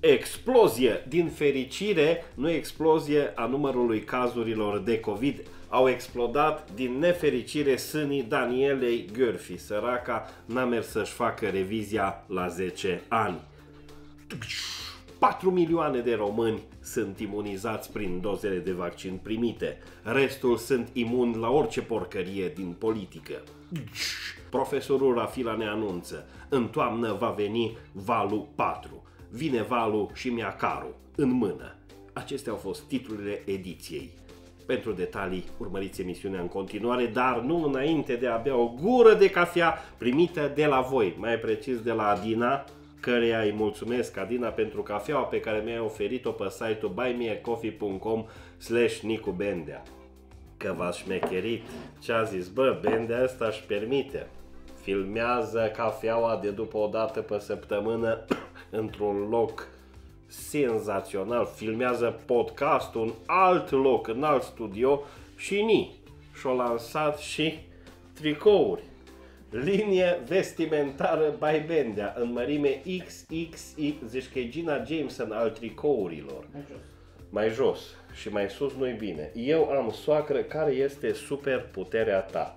explozie. Din fericire, nu explozie a numărului cazurilor de COVID. Au explodat din nefericire sânii Danielei Gărfi. Săraca n-a mers să-și facă revizia la 10 ani. 4 milioane de români sunt imunizați prin dozele de vaccin primite. Restul sunt imuni la orice porcărie din politică. Profesorul Rafila ne anunță. În toamnă va veni valul 4. Vine valul și mi-a carul în mână. Acestea au fost titlurile ediției. Pentru detalii, urmăriți emisiunea în continuare, dar nu înainte de a bea o gură de cafea primită de la voi, mai precis de la Adina, căreia îi mulțumesc, Adina, pentru cafeaua pe care mi-ai oferit-o pe site-ul buymeacoffee.com slash Nicu Bendea. Că v-ați șmecherit. Ce a zis? Bă, Bendea asta își permite. Filmează cafeaua de după o dată pe săptămână într-un loc senzațional. Filmează podcastul în alt loc, în alt studio și ni. Și-o lansat și tricouri linie vestimentară by Bendea în mărime XXX, zici că e Gina Jameson al tricourilor. Mai jos. Mai jos și mai sus nu-i bine. Eu am soacră care este super puterea ta.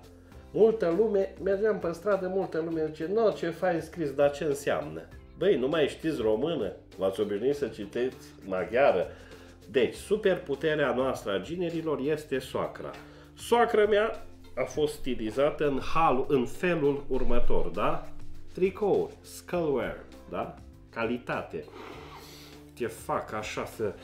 Multă lume, mergeam pe stradă, multă lume zice, nu, ce fain scris, dar ce înseamnă? Băi, nu mai știți română? V-ați obișnuit să citeți maghiară? Deci, superputerea noastră a ginerilor este soacra. Soacra mea a fost stilizată în, hal, în felul următor, da? Tricouri, skullwear, da? Calitate. Te fac așa să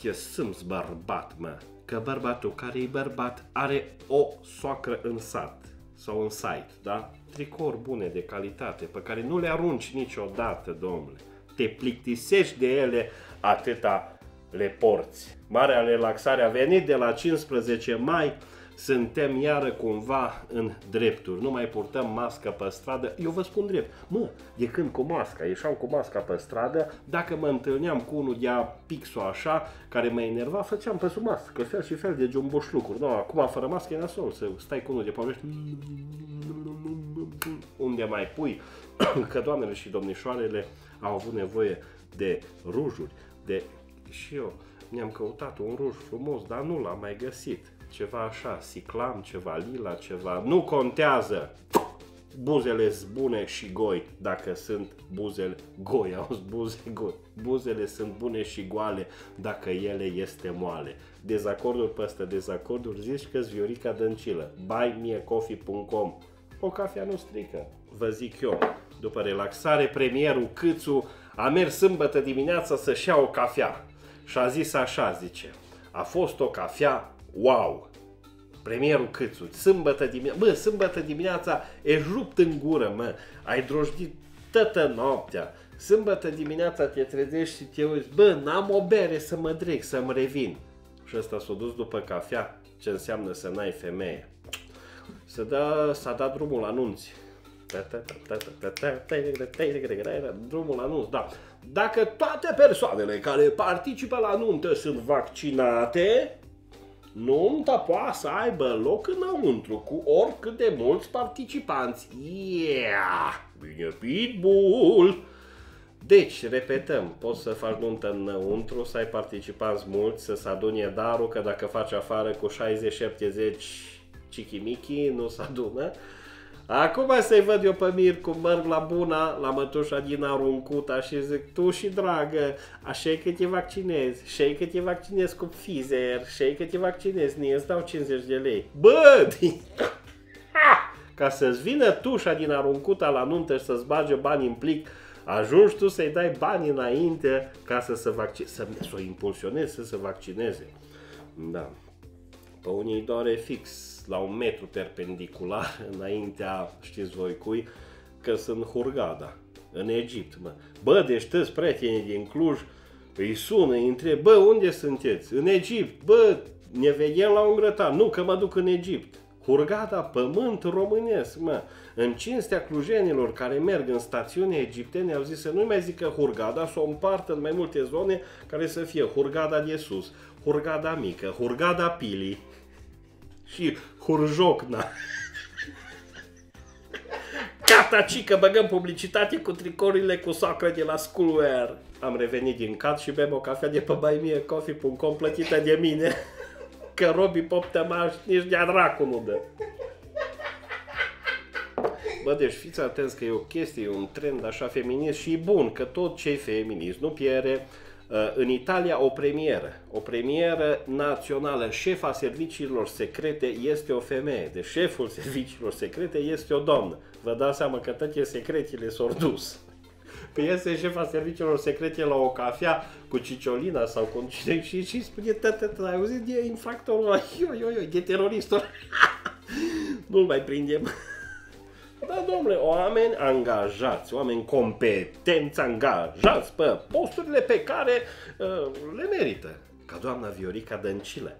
te simți bărbat, mă. Că bărbatul care e bărbat are o soacră în sat sau în site, da? Tricouri bune de calitate pe care nu le arunci niciodată, domnule. Te plictisești de ele atâta le porți. Marea relaxare a venit de la 15 mai suntem iară cumva în drepturi. Nu mai purtăm mască pe stradă. Eu vă spun drept, mă, de când cu masca, ieșeam cu masca pe stradă, dacă mă întâlneam cu unul de pixo așa, care mă enerva, făceam pe sub mască, fel și fel de jumboș lucruri. No, acum fără mască e nasol, să stai cu unul de povești. Unde mai pui? Că doamnele și domnișoarele au avut nevoie de rujuri, de... Și eu mi-am căutat un ruj frumos, dar nu l-am mai găsit ceva așa, siclam, ceva lila, ceva, nu contează. Buzele bune și goi, dacă sunt buzele goi, auzi, buze goi. Buzele sunt bune și goale, dacă ele este moale. Dezacorduri peste dezacorduri, zici că Viorica Dăncilă. buymeacoffee.com O cafea nu strică, vă zic eu. După relaxare, premierul Câțu a mers sâmbătă dimineața să-și ia o cafea. Și a zis așa, zice, a fost o cafea wow! Premierul Câțu, sâmbătă dimineața, bă, sâmbătă dimineața e rupt în gură, mă, ai drojdit toată noaptea, sâmbătă dimineața te trezești și te uiți, bă, n-am o bere să mă dreg, să-mi revin. Și ăsta s-a dus după cafea, ce înseamnă să n-ai femeie. S-a dat, s-a dat drumul la anunți. Drumul la anunț, da. Dacă toate persoanele care participă la nuntă sunt vaccinate, nunta poate să aibă loc înăuntru cu oricât de mulți participanți. Yeah! Bine, Pitbull! Deci, repetăm, poți să faci nuntă înăuntru, să ai participanți mulți, să se adune darul, că dacă faci afară cu 60-70 cichimichi, nu se adună. Acum să-i văd eu pe Mir cum merg la buna, la mătușa din Aruncuta și zic, tu și dragă, așa e că te vaccinezi, așa e că te vaccinezi cu Pfizer, așa e că te vaccinezi, nie îți dau 50 de lei. Bă, ca să-ți vină tușa din Aruncuta la nuntă și să-ți bage bani în plic, ajungi tu să-i dai bani înainte ca să se vaccineze, să, să o impulsionezi să se vaccineze. Da. Pe unii îi doare fix la un metru perpendicular înaintea, știți voi cui, că sunt Hurgada, în Egipt. Mă. Bă, deci toți prietenii din Cluj îi sună, îi întreb, bă, unde sunteți? În Egipt. Bă, ne vedem la un grătar. Nu, că mă duc în Egipt. Hurgada, pământ românesc, mă. În cinstea clujenilor care merg în stațiune egiptene au zis să nu mai zică Hurgada, să o împartă în mai multe zone care să fie Hurgada de sus, Hurgada mică, Hurgada Pili și Hurjocna. Cap Gata, cică, băgăm publicitate cu tricourile cu soacră de la Schoolwear. Am revenit din cat și bem o cafea de pe buymeacoffee.com plătită de mine. Că Robi Poptămaș nici de-a dracu nu dă. Bă, deci fiți atenți că e o chestie, e un trend așa feminist și bun, că tot ce e feminist nu pierde. Uh, în Italia o premieră, o premieră națională. Șefa serviciilor secrete este o femeie, de șeful serviciilor secrete este o doamnă. Vă dați seama că toate secretele s-au dus. Păi este șefa serviciilor secrete la o cafea cu Ciciolina sau cu cine și, și spune, tătă, ai auzit de infractorul ăla, eu, eu, eu, de teroristul Nu-l mai prindem. Da, domnule, oameni angajați, oameni competenți, angajați pe posturile pe care uh, le merită. Ca doamna Viorica Dăncilă.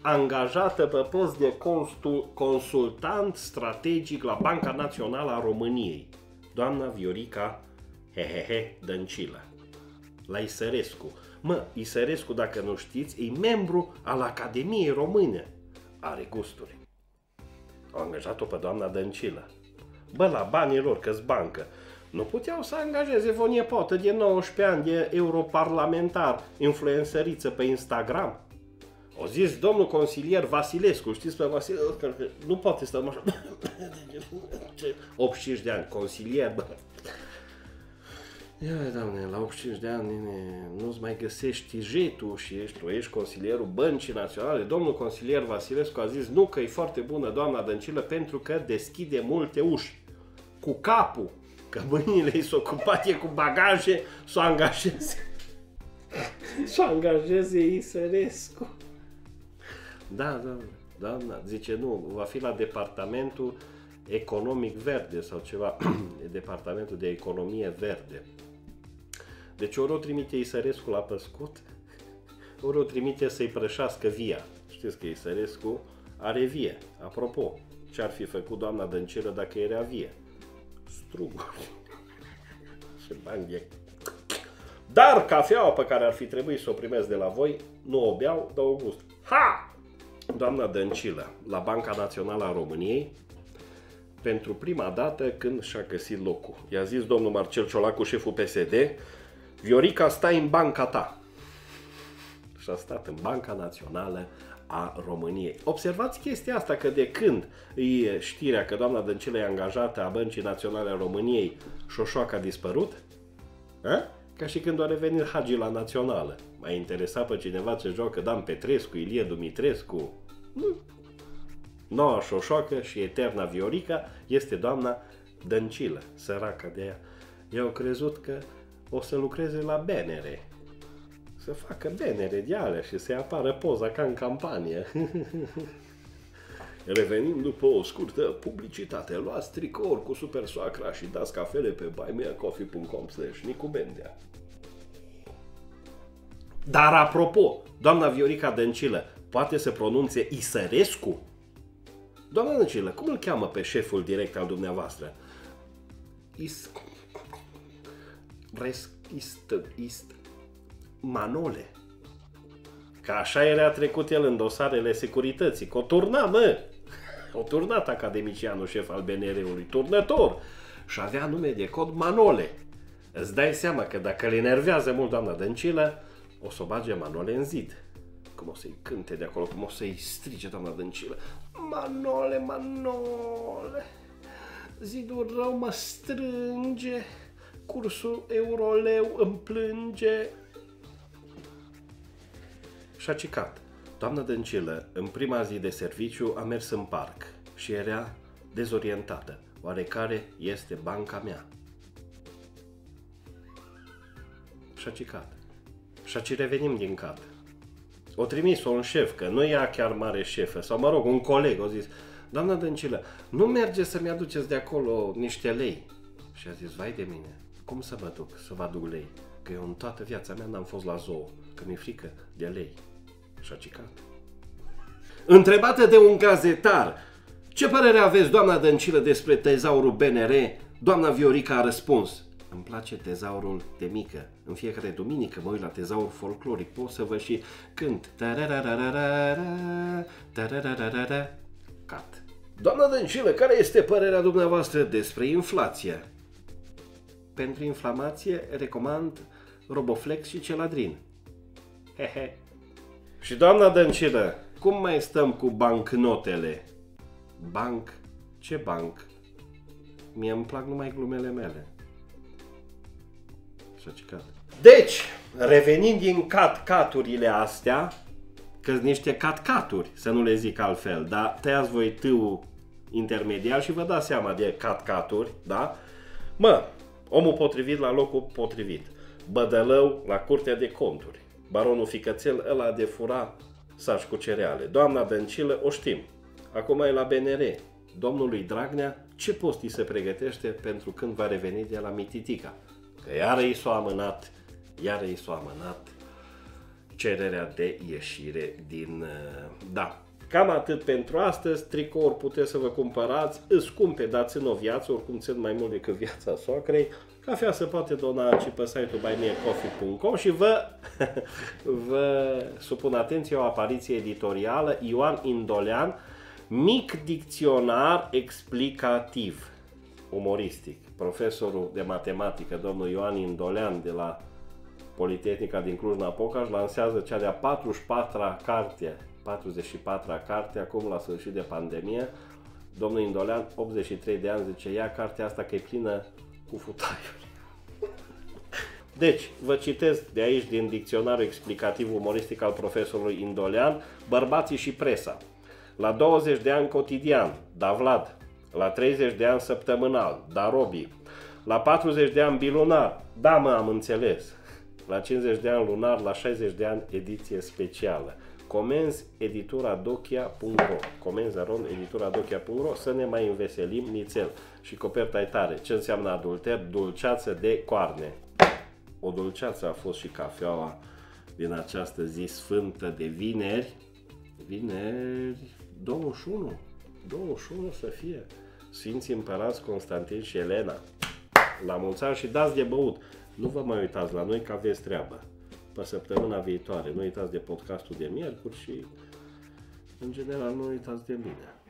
Angajată pe post de consultant strategic la Banca Națională a României. Doamna Viorica Hehehe Dăncilă. La Isărescu. Mă, Isărescu, dacă nu știți, e membru al Academiei Române. Are gusturi. Au angajat-o pe doamna Dăncilă bă, la banii lor, că bancă. Nu puteau să angajeze o niepotă de 19 ani de europarlamentar, influențăriță pe Instagram. O zis domnul consilier Vasilescu, știți pe Vasilescu, că nu poate să așa. 85 de ani, consilier, bă. Ia, doamne, la 85 de ani nu-ți mai găsești jetul și ești, tu ești consilierul Băncii Naționale. Domnul consilier Vasilescu a zis nu că e foarte bună doamna Dăncilă pentru că deschide multe uși cu capul, că mâinile îi s-o ocupate cu bagaje, să o angajeze. să o angajeze Isărescu. Da, da, da, da, zice nu, va fi la departamentul economic verde sau ceva, departamentul de economie verde. Deci ori o trimite Isărescu la păscut, ori o trimite să-i prășească via. Știți că Isărescu are vie. Apropo, ce ar fi făcut doamna Dăncilă dacă era vie? Struguri și bani Dar cafeaua pe care ar fi trebuit să o primesc de la voi, nu o beau, dau o gust. Ha! Doamna Dăncilă, la Banca Națională a României, pentru prima dată când și-a găsit locul. I-a zis domnul Marcel Ciolacu, șeful PSD, Viorica, stai în banca ta. Și a stat în Banca Națională a României. Observați chestia asta, că de când e știrea că doamna Dăncilă e angajată a Băncii Naționale a României, șoșoaca a dispărut? A? Ca și când a revenit Hagi la Națională. Mai interesa pe cineva ce joacă Dan Petrescu, Ilie Dumitrescu? Nu. Noua șoșoacă și eterna Viorica este doamna Dăncilă, săraca de ea. Eu crezut că o să lucreze la BNR, să facă benere de alea și să apară poza ca în campanie. Revenim după o scurtă publicitate. Luați tricouri cu super soacra și dați cafele pe buymeacoffee.com slash nicubendea. Dar apropo, doamna Viorica Dăncilă poate să pronunțe Isărescu? Doamna Dăncilă, cum îl cheamă pe șeful direct al dumneavoastră? Is... Res... Ist... Ist... Manole. Ca așa era trecut el în dosarele securității. Că o turna, mă! O turnat academicianul șef al BNR-ului, turnător. Și avea nume de cod Manole. Îți dai seama că dacă le enervează mult doamna Dăncilă, o să o bage Manole în zid. Cum o să-i cânte de acolo, cum o să-i strige doamna Dăncilă. Manole, Manole, zidul rău mă strânge, cursul euroleu îmi plânge, și a cicat. Doamna Dăncilă, în prima zi de serviciu a mers în parc și era dezorientată. Oarecare este banca mea. Și a cicat. Și a revenim din cap. O trimis-o un șef, că nu ea chiar mare șefă, sau mă rog, un coleg, o zis, doamna Dăncilă, nu merge să-mi aduceți de acolo niște lei. Și a zis, vai de mine, cum să mă duc, să vă aduc lei? Că eu în toată viața mea n-am fost la zoo, că mi-e frică de lei și a cicat. Întrebată de un gazetar, ce părere aveți, doamna Dăncilă, despre tezaurul BNR? Doamna Viorica a răspuns, îmi place tezaurul de mică. În fiecare duminică mă uit la tezaur folcloric. Pot să vă și cânt. Cat. Doamna Dăncilă, care este părerea dumneavoastră despre inflație? Pentru inflamație recomand Roboflex și Celadrin. Hehe. Și doamna Dăncilă, cum mai stăm cu bancnotele? Banc? Ce banc? Mie îmi plac numai glumele mele. Și cicat. Deci, revenind din cat-caturile astea, că niște cat-caturi, să nu le zic altfel, dar tăiați voi tâul intermediar și vă dați seama de cat-caturi, da? Mă, omul potrivit la locul potrivit. Bădălău la curtea de conturi. Baronul Ficățel ăla de fura saci cu cereale. Doamna Dăncilă o știm. Acum e la BNR. Domnului Dragnea, ce post îi se pregătește pentru când va reveni de la Mititica? Că iară i s-a amânat, iară i s-a amânat cererea de ieșire din... uh, Da, cam atât pentru astăzi. Tricouri puteți să vă cumpărați, îți scumpe, dați în o viață, oricum țin mai mult decât viața soacrei. Cafea se poate dona și pe site-ul buymeacoffee.com și vă, vă supun atenție o apariție editorială, Ioan Indolean, mic dicționar explicativ, umoristic. Profesorul de matematică, domnul Ioan Indolean de la Politehnica din Cluj-Napoca își lansează cea de-a 44-a carte, 44-a carte, acum la sfârșit de pandemie. Domnul Indolean, 83 de ani, zice, ia cartea asta că e plină cu futaiuri. Deci, vă citesc de aici din dicționarul explicativ umoristic al profesorului Indolean, Bărbații și presa. La 20 de ani cotidian, da Vlad. La 30 de ani săptămânal, da Robi. La 40 de ani bilunar, da mă, am înțeles. La 50 de ani lunar, la 60 de ani ediție specială. Comenzi edituradochia.ro Comenzi aron edituradochia.ro Să ne mai înveselim nițel. Și coperta e tare. Ce înseamnă adulter? Dulceață de coarne. O dulceață a fost și cafeaua din această zi sfântă de vineri. Vineri 21. 21 să fie. Sfinții împărați Constantin și Elena. La mulți ani și dați de băut. Nu vă mai uitați la noi că aveți treabă. Pe săptămâna viitoare. Nu uitați de podcastul de miercuri și în general nu uitați de mine.